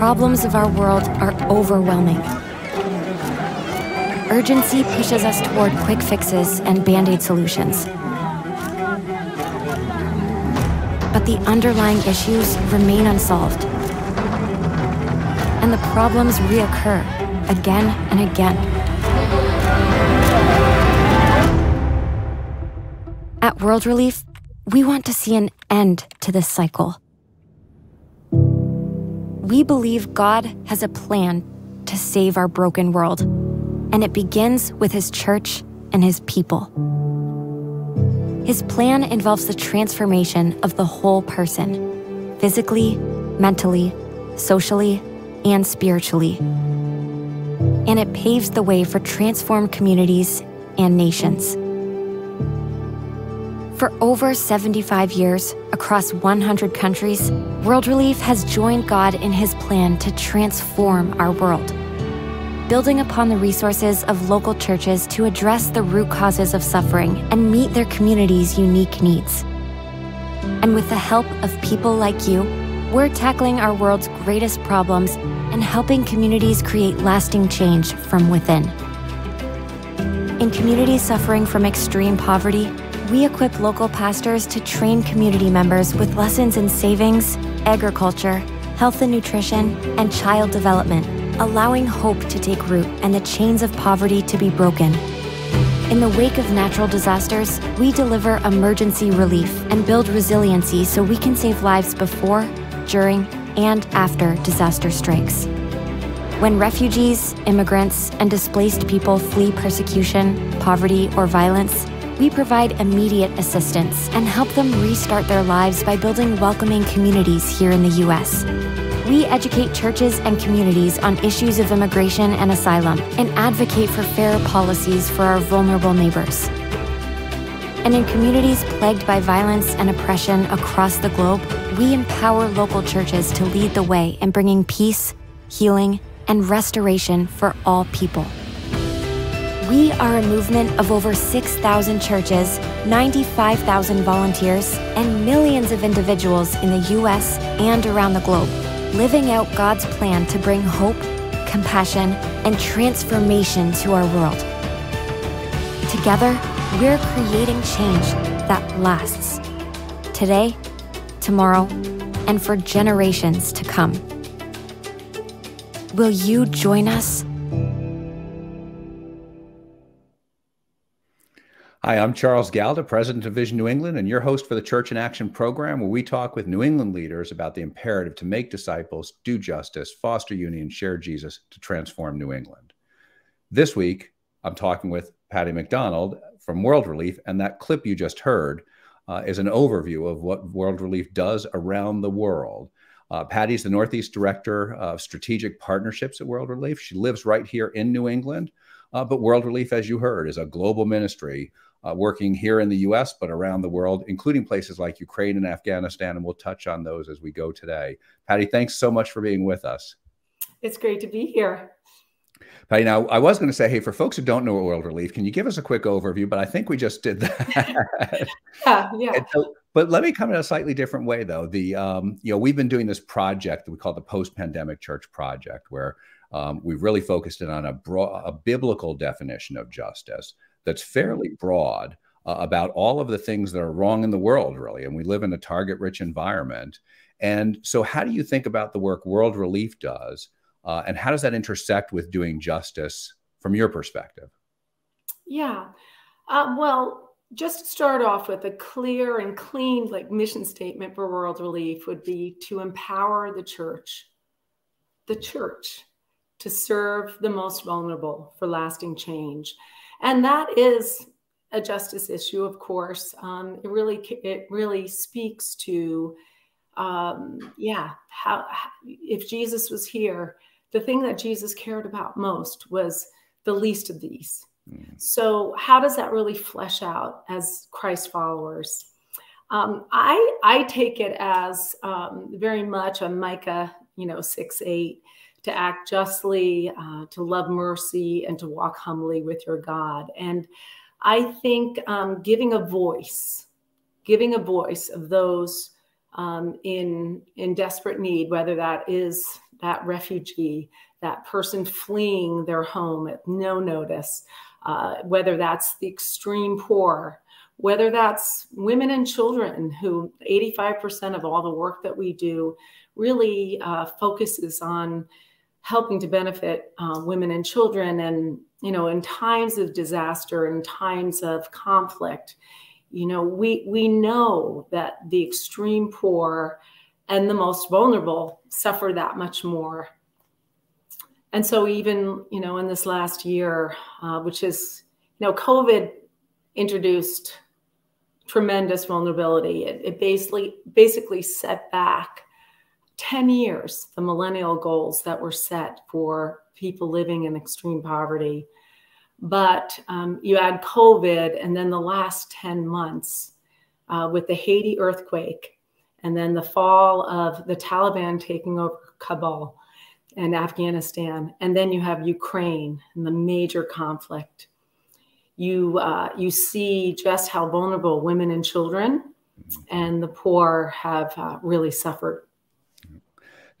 problems of our world are overwhelming. Urgency pushes us toward quick fixes and band aid solutions. But the underlying issues remain unsolved. And the problems reoccur again and again. At World Relief, we want to see an end to this cycle. We believe God has a plan to save our broken world, and it begins with His church and His people. His plan involves the transformation of the whole person physically, mentally, socially, and spiritually. And it paves the way for transformed communities and nations. For over 75 years, across 100 countries, World Relief has joined God in his plan to transform our world. Building upon the resources of local churches to address the root causes of suffering and meet their community's unique needs. And with the help of people like you, we're tackling our world's greatest problems and helping communities create lasting change from within. In communities suffering from extreme poverty, we equip local pastors to train community members with lessons in savings, agriculture, health and nutrition, and child development, allowing hope to take root and the chains of poverty to be broken. In the wake of natural disasters, we deliver emergency relief and build resiliency so we can save lives before, during, and after disaster strikes. When refugees, immigrants, and displaced people flee persecution, poverty, or violence, we provide immediate assistance and help them restart their lives by building welcoming communities here in the U.S. We educate churches and communities on issues of immigration and asylum and advocate for fair policies for our vulnerable neighbors. And in communities plagued by violence and oppression across the globe, we empower local churches to lead the way in bringing peace, healing, and restoration for all people. We are a movement of over 6,000 churches, 95,000 volunteers, and millions of individuals in the U.S. and around the globe, living out God's plan to bring hope, compassion, and transformation to our world. Together, we're creating change that lasts. Today, tomorrow, and for generations to come. Will you join us? Hi, I'm Charles Galda, President of Vision New England, and your host for the Church in Action program, where we talk with New England leaders about the imperative to make disciples, do justice, foster unity, and share Jesus to transform New England. This week, I'm talking with Patty MacDonald from World Relief, and that clip you just heard uh, is an overview of what World Relief does around the world. Uh, Patty's the Northeast Director of Strategic Partnerships at World Relief. She lives right here in New England, uh, but World Relief, as you heard, is a global ministry uh, working here in the US, but around the world, including places like Ukraine and Afghanistan. And we'll touch on those as we go today. Patty, thanks so much for being with us. It's great to be here. Patty, now I was going to say, hey, for folks who don't know World Relief, can you give us a quick overview? But I think we just did that. yeah, yeah. So, but let me come in a slightly different way, though. The um, you know we've been doing this project that we call the Post-Pandemic Church Project, where um, we've really focused in on a broad, a biblical definition of justice that's fairly broad uh, about all of the things that are wrong in the world, really. And we live in a target rich environment. And so, how do you think about the work World Relief does? Uh, and how does that intersect with doing justice from your perspective? Yeah. Um, well, just to start off with a clear and clean like mission statement for World Relief would be to empower the church, the church, to serve the most vulnerable for lasting change. And that is a justice issue, of course. Um, it really it really speaks to, um, yeah, how, how if Jesus was here, the thing that Jesus cared about most was the least of these. Mm. So how does that really flesh out as Christ followers? Um, I I take it as um, very much a Micah, you know, six eight to act justly, uh, to love mercy, and to walk humbly with your God. And I think um, giving a voice, giving a voice of those um, in in desperate need, whether that is that refugee, that person fleeing their home at no notice, uh, whether that's the extreme poor, whether that's women and children, who 85% of all the work that we do really uh, focuses on helping to benefit uh, women and children. And, you know, in times of disaster, in times of conflict, you know, we, we know that the extreme poor and the most vulnerable suffer that much more. And so even, you know, in this last year, uh, which is, you know, COVID introduced tremendous vulnerability. It, it basically basically set back 10 years the millennial goals that were set for people living in extreme poverty. But um, you add COVID and then the last 10 months uh, with the Haiti earthquake and then the fall of the Taliban taking over Kabul and Afghanistan. And then you have Ukraine and the major conflict you uh, you see just how vulnerable women and children and the poor have uh, really suffered.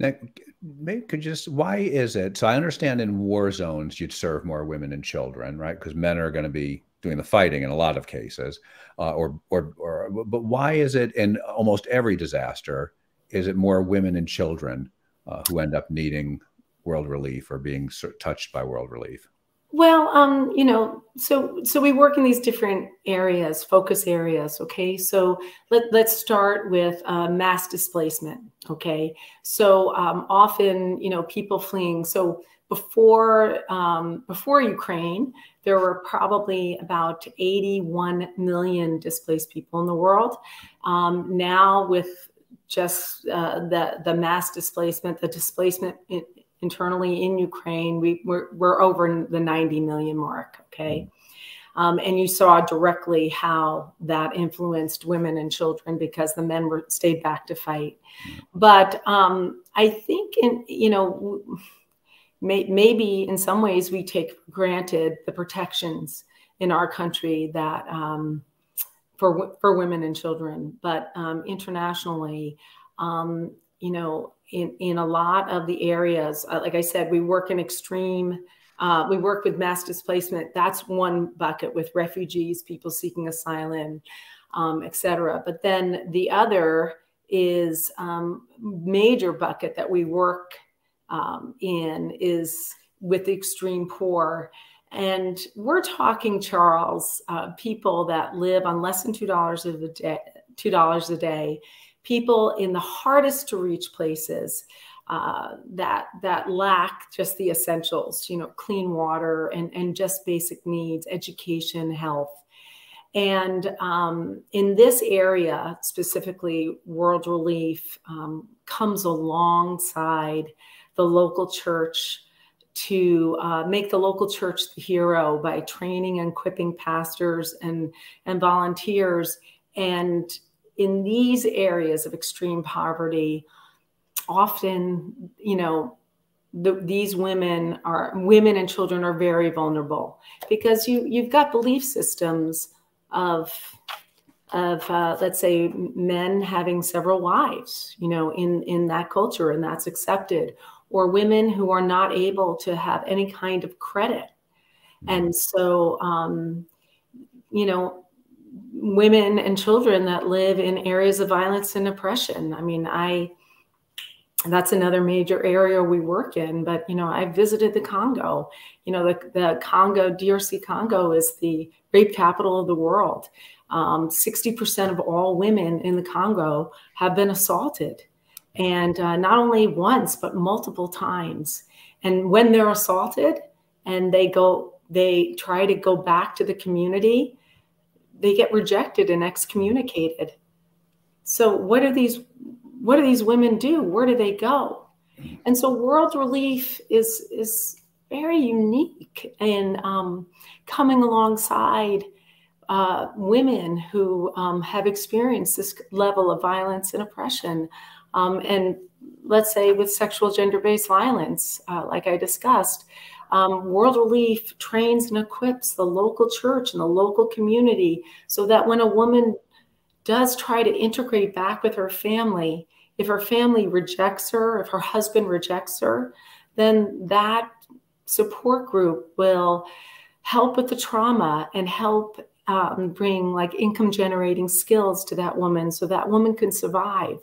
Now, maybe could just why is it? So I understand in war zones you'd serve more women and children, right? Because men are going to be doing the fighting in a lot of cases, uh, or or or. But why is it in almost every disaster? Is it more women and children uh, who end up needing world relief or being touched by world relief? Well, um, you know, so so we work in these different areas, focus areas. Okay, so let let's start with uh, mass displacement. Okay, so um, often, you know, people fleeing. So before um, before Ukraine, there were probably about 81 million displaced people in the world. Um, now, with just uh, the the mass displacement, the displacement internally in Ukraine, we, we're, we're over the 90 million mark. Okay. Um, and you saw directly how that influenced women and children because the men were stayed back to fight. But um, I think, in you know, may, maybe in some ways we take granted the protections in our country that um, for for women and children. But um, internationally, um, you know, in, in a lot of the areas. Uh, like I said, we work in extreme, uh, we work with mass displacement. That's one bucket with refugees, people seeking asylum, um, et cetera. But then the other is um, major bucket that we work um, in is with the extreme poor. And we're talking, Charles, uh, people that live on less than two dollars a day, two dollars a day, people in the hardest to reach places uh, that that lack just the essentials, you know, clean water and and just basic needs, education, health. And um, in this area, specifically, World Relief um, comes alongside the local church to uh, make the local church the hero by training and equipping pastors and, and volunteers and in these areas of extreme poverty, often, you know, the, these women are women and children are very vulnerable because you you've got belief systems of of uh, let's say men having several wives you know in in that culture and that's accepted or women who are not able to have any kind of credit. And so um, you know women and children that live in areas of violence and oppression. I mean, I that's another major area we work in. But you know, I visited the Congo. You know, the, the Congo, DRC Congo is the rape capital of the world. Um, 60% of all women in the Congo have been assaulted. And uh, not only once, but multiple times. And when they're assaulted and they go, they try to go back to the community, they get rejected and excommunicated. So what do these what do these women do? Where do they go? And so World Relief is is very unique in um, coming alongside uh, women who um, have experienced this level of violence and oppression. Um, and let's say with sexual gender based violence, uh, like I discussed, um, World Relief trains and equips the local church and the local community so that when a woman does try to integrate back with her family, if her family rejects her, if her husband rejects her, then that support group will help with the trauma and help um, bring like income generating skills to that woman so that woman can survive.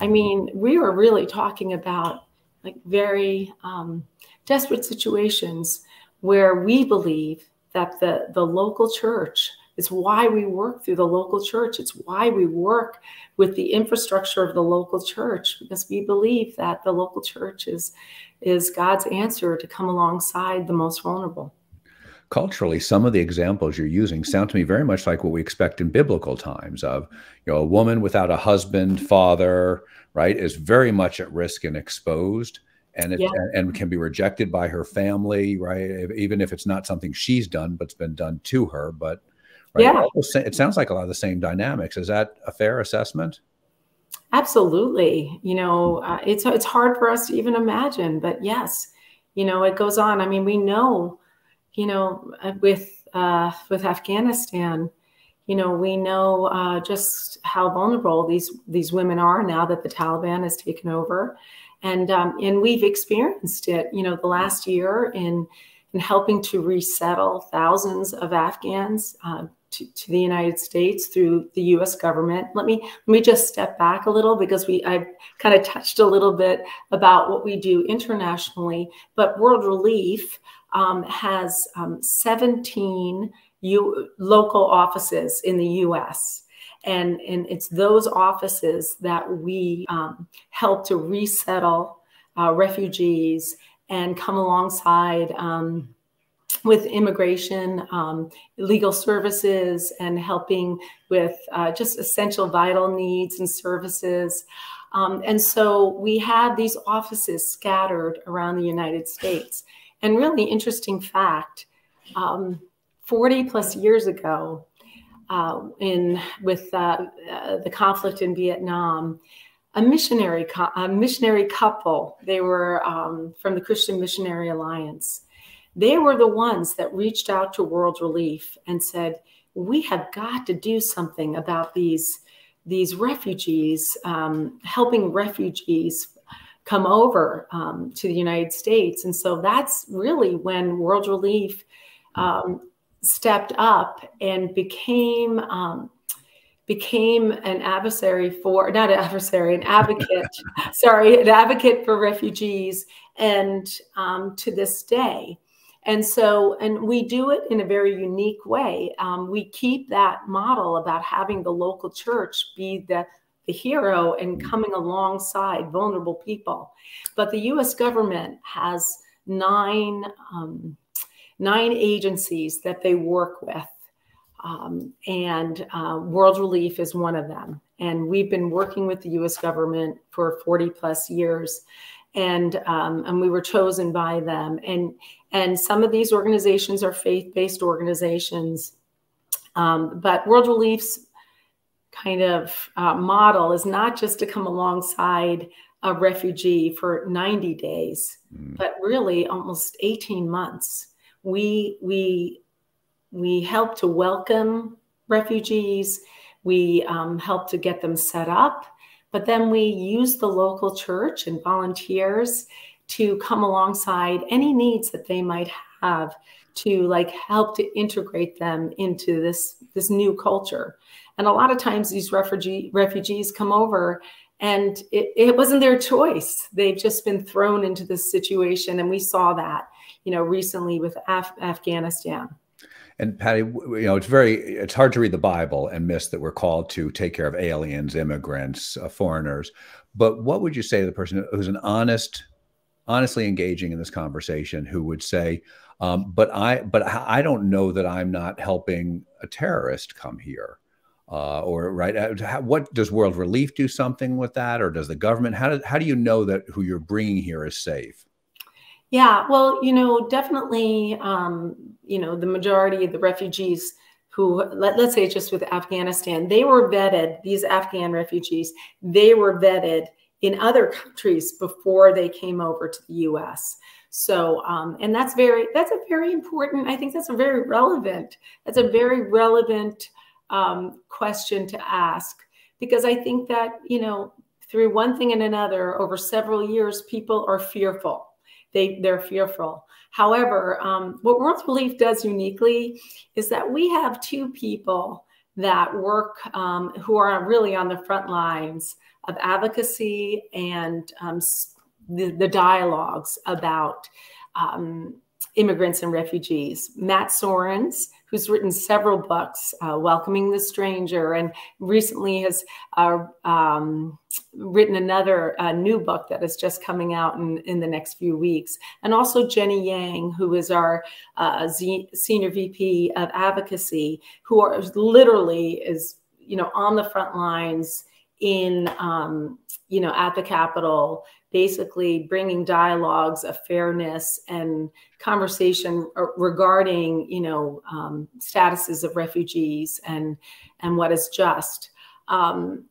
I mm-hmm. mean, we are really talking about like very um, desperate situations where we believe that the, the local church it's why we work through the local church. It's why we work with the infrastructure of the local church because we believe that the local church is, is God's answer to come alongside the most vulnerable. Culturally, some of the examples you're using sound to me very much like what we expect in biblical times of, you know, a woman without a husband, father, right, is very much at risk and exposed and it, yeah. and can be rejected by her family, right? Even if it's not something she's done, but's been done to her. But Right? Yeah. It sounds like a lot of the same dynamics. Is that a fair assessment? Absolutely. You know, uh, it's it's hard for us to even imagine, but yes, you know, it goes on. I mean, we know, you know, uh, with uh, with Afghanistan, you know, we know uh, just how vulnerable these these women are now that the Taliban has taken over, and um, and we've experienced it. You know, the last year in in helping to resettle thousands of Afghans. Uh, to, to, the United States through the U.S. government. Let me let me just step back a little because we I kind of touched a little bit about what we do internationally, but World Relief um, has um, 17 U, local offices in the U.S. And, and it's those offices that we um, help to resettle uh, refugees and come alongside um, with immigration, um, legal services, and helping with uh, just essential vital needs and services. Um, and so we had these offices scattered around the United States. And really interesting fact, um, 40 plus years ago, uh, in with uh, uh, the conflict in Vietnam, a missionary a missionary couple. They were um, from the Christian Missionary Alliance they were the ones that reached out to World Relief and said, we have got to do something about these, these refugees, um, helping refugees come over um, to the United States. And so that's really when World Relief um, stepped up and became um, became an adversary for not an adversary, an advocate. sorry, an advocate for refugees, and um, to this day. And so, and we do it in a very unique way. Um, we keep that model about having the local church be the, the hero and coming alongside vulnerable people. But the US government has nine, um, nine agencies that they work with. Um, and uh, World Relief is one of them. And we've been working with the US government for 40 plus years and um, and we were chosen by them. And and some of these organizations are faith-based organizations, um, but World Relief's kind of uh, model is not just to come alongside a refugee for 90 days, mm. but really almost 18 months. We we we help to welcome refugees. We um, help to get them set up. But then we use the local church and volunteers to come alongside any needs that they might have to like help to integrate them into this this new culture. And a lot of times these refugee refugees come over and it, it wasn't their choice. They've just been thrown into this situation and we saw that you know recently with Af afghanistan and Patty, you know, it's very it's hard to read the Bible and miss that we're called to take care of aliens, immigrants, uh, foreigners. But what would you say to the person who's an honest, honestly engaging in this conversation, who would say, um, "But I, but I don't know that I'm not helping a terrorist come here." Uh, or right, uh, what does World Relief do something with that, or does the government? How do how do you know that who you're bringing here is safe? Yeah, well, you know, definitely, um, you know, the majority of the refugees who, let, let's say just with Afghanistan, they were vetted, these Afghan refugees, they were vetted in other countries before they came over to the US. So, um, and that's very, that's a very important, I think that's a very relevant, that's a very relevant um, question to ask because I think that, you know, through one thing and another over several years, people are fearful. They, they're fearful. However, um, what World Relief does uniquely is that we have two people that work um, who are really on the front lines of advocacy and um, the, the, dialogues about um, immigrants and refugees. Matt Soerens, who's written several books, uh, Welcoming the Stranger, and recently has uh, um, written another uh, new book that is just coming out in, in the next few weeks. And also Jenny Yang, who is our uh, Z Senior VP of Advocacy, who are literally is, you know, on the front lines in, um, you know, at the Capitol, basically bringing dialogues of fairness and conversation regarding, you know, um, statuses of refugees and and what is just. Um,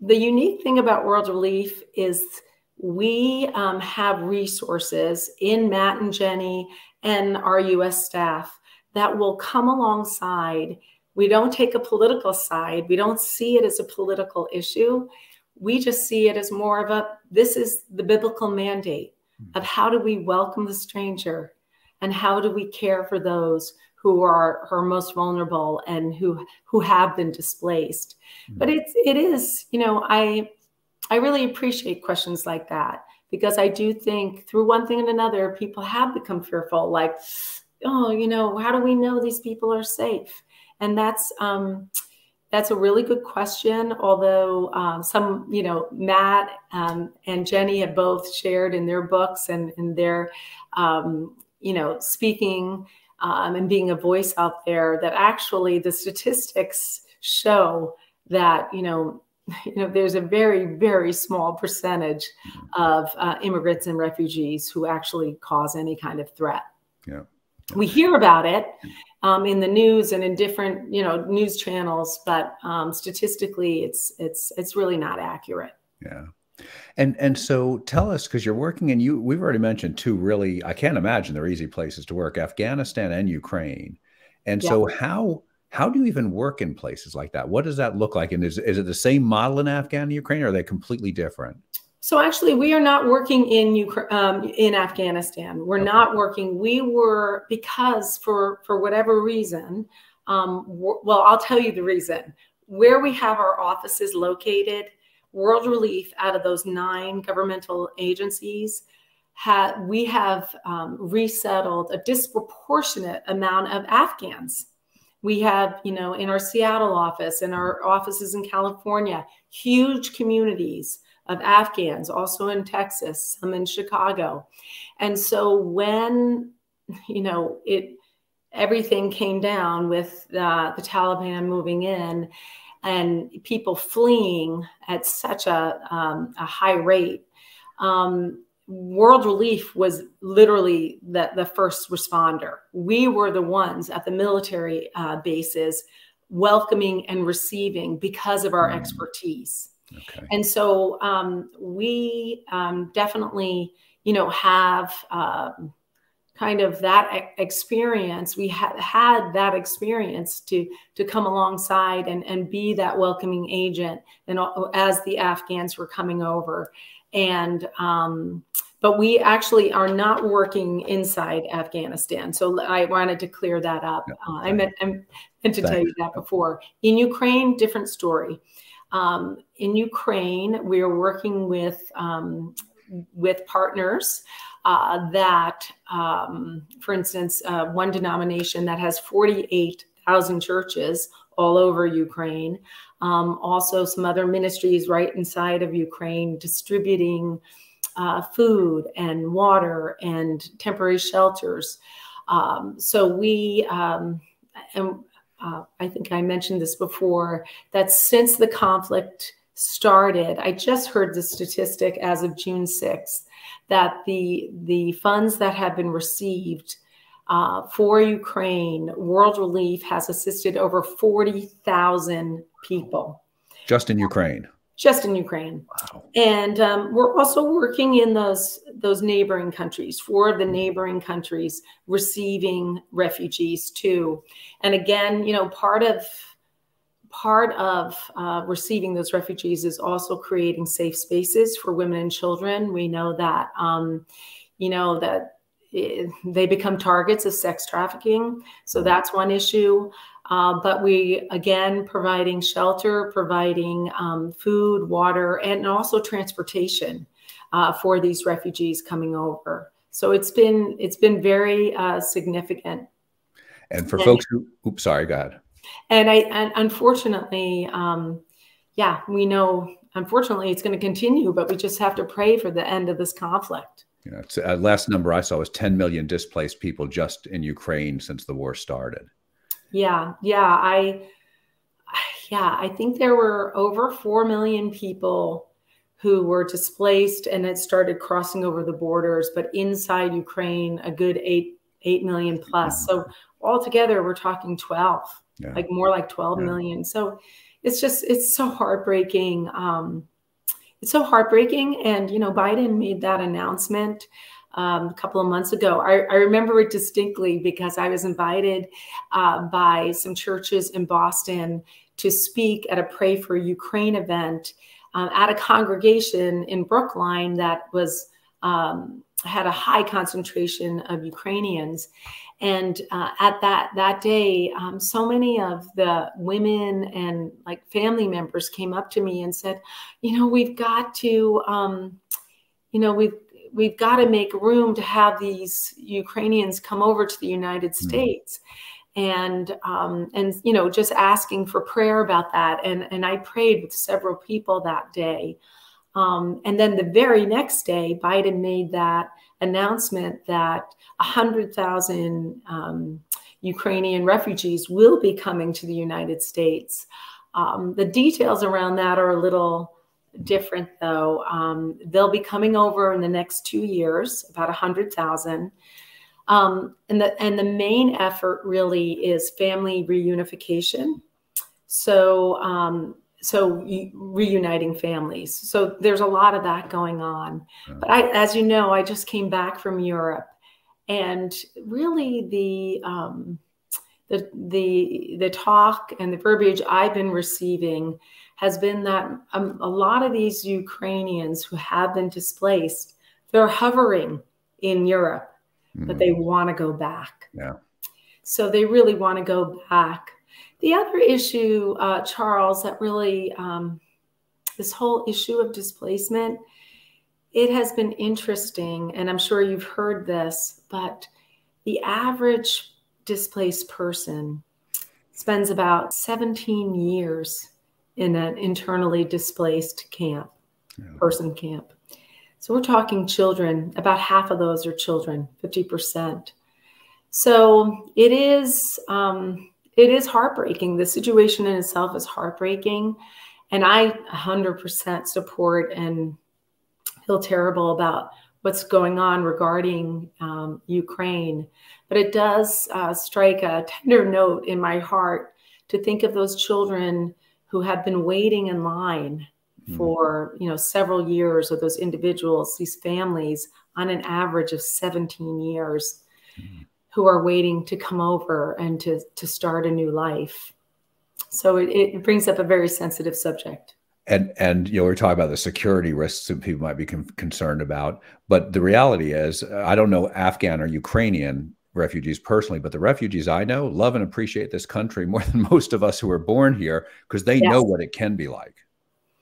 the unique thing about World Relief is we um, have resources in Matt and Jenny and our U.S. staff that will come alongside. We don't take a political side. We don't see it as a political issue we just see it as more of a this is the biblical mandate of how do we welcome the stranger and how do we care for those who are, are most vulnerable and who who have been displaced mm-hmm. but it's it is you know i i really appreciate questions like that because i do think through one thing and another people have become fearful like oh you know how do we know these people are safe and that's um that's a really good question. Although um, some, you know, Matt um, and Jenny have both shared in their books and in their, um, you know, speaking um, and being a voice out there that actually the statistics show that, you know, you know, there's a very, very small percentage of uh, immigrants and refugees who actually cause any kind of threat. Yeah. We hear about it, um, in the news and in different you know news channels, but um, statistically, it's it's it's really not accurate. Yeah. And and so tell us because you're working and you we've already mentioned two really I can't imagine they're easy places to work Afghanistan and Ukraine. And yeah. so how how do you even work in places like that? What does that look like? And is, is it the same model in Afghan and Ukraine or are they completely different? So actually, we are not working in Ukraine, um, in Afghanistan. We're okay. not working. We were because for for whatever reason. Um, well, I'll tell you the reason. Where we have our offices located, World Relief, out of those nine governmental agencies, ha- we have um, resettled a disproportionate amount of Afghans. We have, you know, in our Seattle office, in our offices in California, huge communities of Afghans, also in Texas, some in Chicago. And so when, you know, it, everything came down with uh, the Taliban moving in and people fleeing at such a, um, a high rate, um, World Relief was literally the, the first responder. We were the ones at the military uh, bases welcoming and receiving because of our mm. expertise. Okay. And so um, we um, definitely, you know, have um, kind of that experience. We had had that experience to to come alongside and and be that welcoming agent, and as the Afghans were coming over, and um, but we actually are not working inside Afghanistan. So I wanted to clear that up. Uh, I meant, I meant to tell you that before. In Ukraine, different story. Um, in Ukraine, we are working with um, with partners uh, that, um, for instance, uh, one denomination that has 48,000 churches all over Ukraine. Um, also, some other ministries right inside of Ukraine distributing uh, food and water and temporary shelters. Um, so we um, and uh, I think I mentioned this before, that since the conflict started, I just heard the statistic as of June 6th that the, the funds that have been received uh, for Ukraine, World Relief has assisted over 40,000 people. Just in Ukraine? just in Ukraine. Wow. And um, we're also working in those those neighboring countries, four of the neighboring countries receiving refugees too. And again, you know, part of part of uh, receiving those refugees is also creating safe spaces for women and children. We know that, um, you know, that it, they become targets of sex trafficking. So that's one issue. Uh, but we, again, providing shelter, providing um, food, water, and also transportation uh, for these refugees coming over. So it's been it's been very uh, significant. And for and, folks who, oops, sorry, go ahead. And I, and unfortunately, um, yeah, we know, unfortunately, it's going to continue, but we just have to pray for the end of this conflict. Yeah, it's, uh, last number I saw was 10 million displaced people just in Ukraine since the war started. Yeah, yeah, I, yeah, I think there were over 4 million people who were displaced and it started crossing over the borders, but inside Ukraine, a good 8, 8 million plus. Mm-hmm. So altogether, we're talking 12 yeah. like more like twelve yeah. million. So it's just it's so heartbreaking. Um, it's so heartbreaking. And you know, Biden made that announcement um, a couple of months ago. I, I, remember it distinctly because I was invited uh, by some churches in Boston to speak at a Pray for Ukraine event uh, at a congregation in Brookline that was um, had a high concentration of Ukrainians. And uh, at that that day, um, so many of the women and like family members came up to me and said, "You know, we've got to, um, you know, we've we've got to make room to have these Ukrainians come over to the United hmm. States." And um, and you know, just asking for prayer about that. And and I prayed with several people that day. Um, and then the very next day, Biden made that announcement that 100,000 um, Ukrainian refugees will be coming to the United States. Um, the details around that are a little different, though. Um, they'll be coming over in the next two years, about 100,000. Um, and the and the main effort really is family reunification. So um, so reuniting families. So there's a lot of that going on. But I, as you know, I just came back from Europe, and really the um, the the the talk and the verbiage I've been receiving has been that um, a lot of these Ukrainians who have been displaced, they're hovering in Europe, mm. but they want to go back. Yeah. So they really want to go back the other issue, uh, Charles, that really, um, this whole issue of displacement, it has been interesting, and I'm sure you've heard this, but the average displaced person spends about 17 years in an internally displaced camp, yeah. person camp. So we're talking children, about half of those are children, 50%. So it is, um, it is heartbreaking. The situation in itself is heartbreaking. And I 100% support and feel terrible about what's going on regarding um, Ukraine. But it does uh, strike a tender note in my heart to think of those children who have been waiting in line mm. for you know several years, or those individuals, these families, on an average of 17 years. Mm who are waiting to come over and to to start a new life. So it, it brings up a very sensitive subject. And and you know we're talking about the security risks that people might be con concerned about, but the reality is I don't know Afghan or Ukrainian refugees personally, but the refugees I know love and appreciate this country more than most of us who are born here because they yes. know what it can be like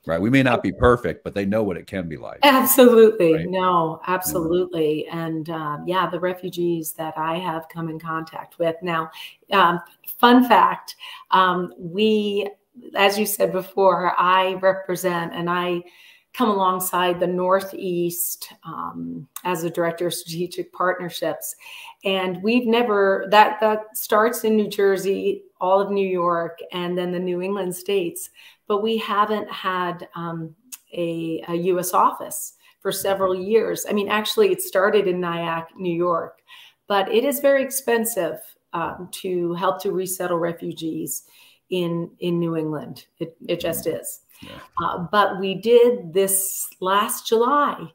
right? We may not be perfect, but they know what it can be like. Absolutely. Right? No, absolutely. Yeah. And um, yeah, the refugees that I have come in contact with. Now, um, fun fact um, we, as you said before, I represent and I come alongside the Northeast um, as a director of strategic partnerships. And we've never, that, that starts in New Jersey, all of New York, and then the New England states but we haven't had um, a, a U.S. office for several years. I mean, actually, it started in Nyack, New York, but it is very expensive um, to help to resettle refugees in in New England. It, it just is. Yeah. Uh, but we did this last July,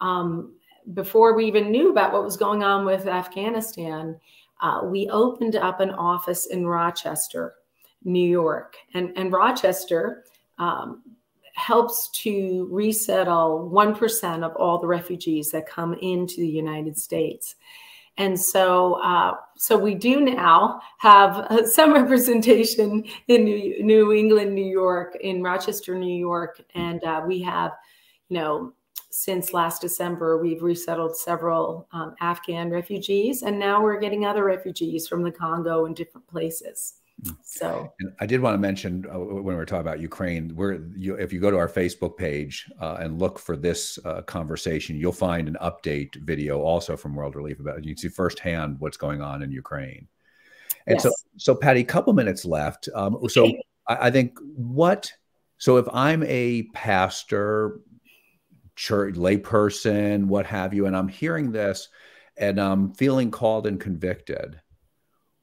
um, before we even knew about what was going on with Afghanistan. Uh, we opened up an office in Rochester New York. And, and Rochester um, helps to resettle 1% of all the refugees that come into the United States. And so, uh, so we do now have some representation in New, New, England, New York, in Rochester, New York, and uh, we have, you know, since last December, we've resettled several um, Afghan refugees, and now we're getting other refugees from the Congo and different places. So and I did want to mention uh, when we were talking about Ukraine, we're you, if you go to our Facebook page uh, and look for this uh, conversation, you'll find an update video also from World Relief about you can see firsthand what's going on in Ukraine. And yes. so, so Patty, a couple minutes left. Um, so I, I think what so if I'm a pastor, church layperson, what have you, and I'm hearing this and I'm feeling called and convicted,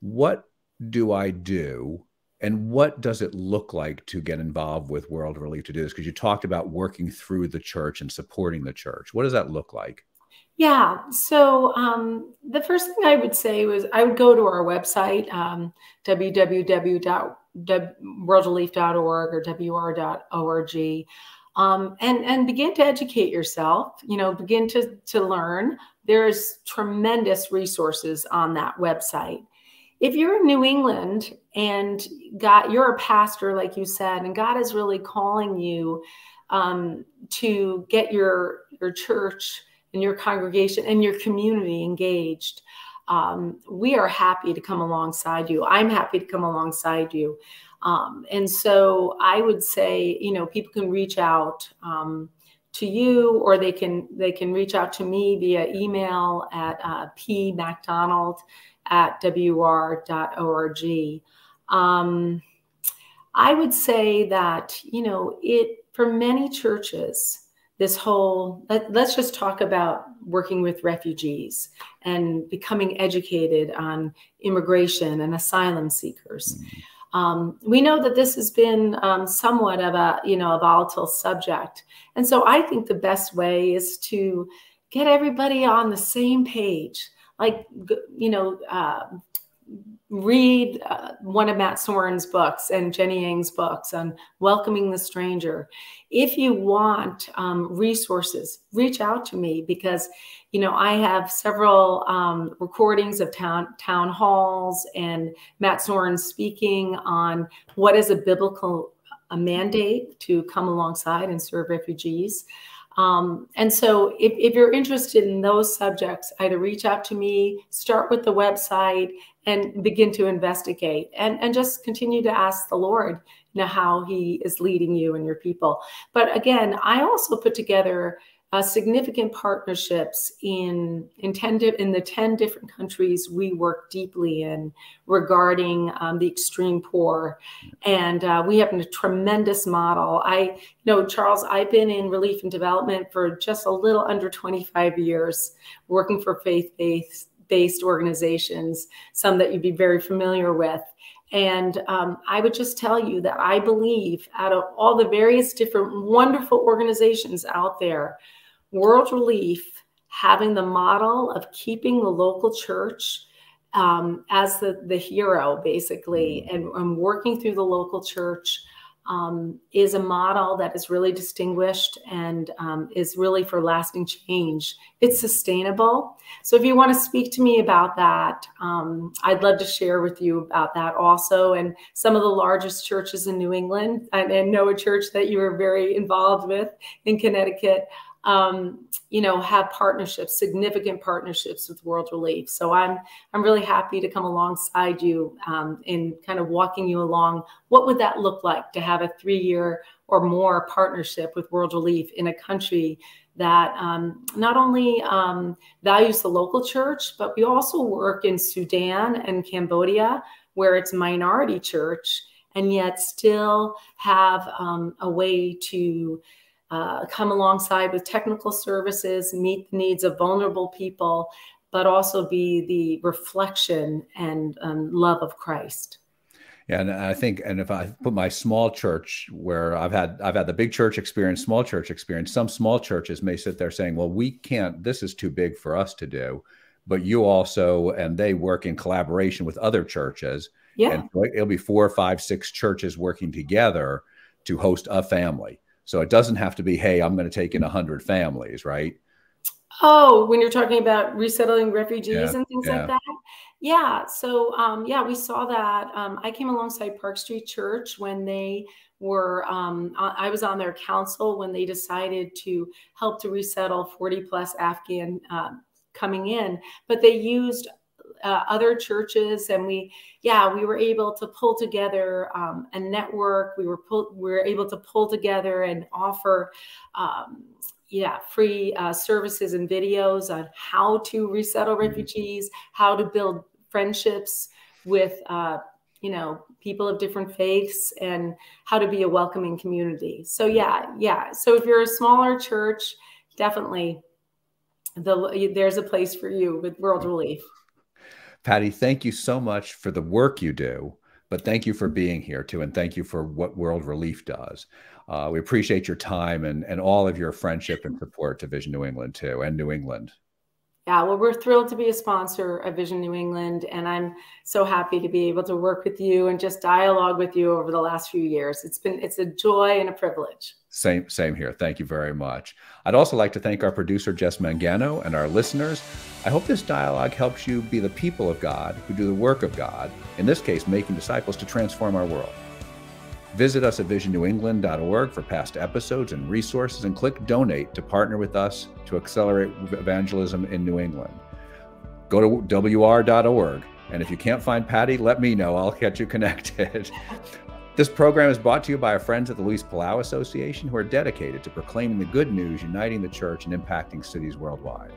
what do I do? And what does it look like to get involved with World Relief to do this? Because you talked about working through the church and supporting the church. What does that look like? Yeah. So um, the first thing I would say was I would go to our website, um, www.worldrelief.org or wr.org, um, and and begin to educate yourself. You know, begin to to learn. There's tremendous resources on that website if you're in New England and God, you're a pastor, like you said, and God is really calling you um, to get your your church and your congregation and your community engaged, um, we are happy to come alongside you. I'm happy to come alongside you. Um, and so I would say, you know, people can reach out um, to you, or they can they can reach out to me via email at uh, p at wr.org. Um, I would say that, you know, it for many churches, this whole let, us just talk about working with refugees and becoming educated on immigration and asylum seekers. Um, we know that this has been um, somewhat of a you know a volatile subject, and so I think the best way is to get everybody on the same page like you know uh, read uh, one of Matt Soerens' books and Jenny Yang's books on welcoming the stranger. If you want um, resources, reach out to me because, you know, I have several um, recordings of town town halls and Matt Soerens speaking on what is a biblical a mandate to come alongside and serve refugees. Um, and so if, if you're interested in those subjects, either reach out to me, start with the website and begin to investigate and, and just continue to ask the Lord, you know, how he is leading you and your people. But again, I also put together uh, significant partnerships in in, 10 in the 10 different countries we work deeply in regarding um, the extreme poor. And uh, we have a tremendous model. I you know, Charles, I've been in relief and development for just a little under 25 years, working for faith-based based organizations, some that you'd be very familiar with. And um, I would just tell you that I believe out of all the various different wonderful organizations out there, World Relief having the model of keeping the local church um, as the, the hero, basically, mm-hmm. and, and, working through the local church um, is a model that is really distinguished and um, is really for lasting change. It's sustainable. So, if you want to speak to me about that, um, I'd love to share with you about that also. And some of the largest churches in New England, and, and know a church that you are very involved with in Connecticut um, you know, have partnerships, significant partnerships with World Relief. So I'm I'm really happy to come alongside you um, in kind of walking you along. What would that look like to have a three year or more partnership with World Relief in a country that um, not only um, values the local church, but we also work in Sudan and Cambodia, where it's minority church, and yet still have um, a way to uh, come alongside with technical services, meet the needs of vulnerable people, but also be the reflection and um, love of Christ. Yeah, and I think, and if I put my small church where I've had I've had the big church experience, small church experience, some small churches may sit there saying, "Well, we can't. This is too big for us to do." But you also and they work in collaboration with other churches Yeah. And it'll be four, five, six churches working together to host a family. So it doesn't have to be, hey, I'm going to take in 100 families, right? Oh, when you're talking about resettling refugees Yeah, and things yeah. like that? Yeah. So, um, yeah, we saw that. Um, I came alongside Park Street Church when they were, um, I was on their council when they decided to help to resettle 40 plus Afghan uh, coming in, but they used uh, other churches and we yeah we were able to pull together um, a network. We were pull, we were able to pull together and offer um, yeah free uh, services and videos on how to resettle refugees how to build friendships with uh, you know people of different faiths and how to be a welcoming community. So yeah yeah. So if you're a smaller church definitely the there's a place for you with world relief Patty, thank you so much for the work you do, but thank you for being here too. And thank you for what World Relief does. Uh, we appreciate your time and, and all of your friendship and support to Vision New England too, and New England. Yeah, well, we're thrilled to be a sponsor of Vision New England, and I'm so happy to be able to work with you and just dialogue with you over the last few years. It's been it's a joy and a privilege. Same, same here. Thank you very much. I'd also like to thank our producer, Jess Mangano, and our listeners. I hope this dialogue helps you be the people of God who do the work of God, in this case, making disciples to transform our world. Visit us at visionnewengland.org for past episodes and resources, and click donate to partner with us to accelerate evangelism in New England. Go to WR.org, and if you can't find Patty, let me know. I'll get you connected. This program is brought to you by our friends at the Luis Palau Association, who are dedicated to proclaiming the good news, uniting the church, and impacting cities worldwide.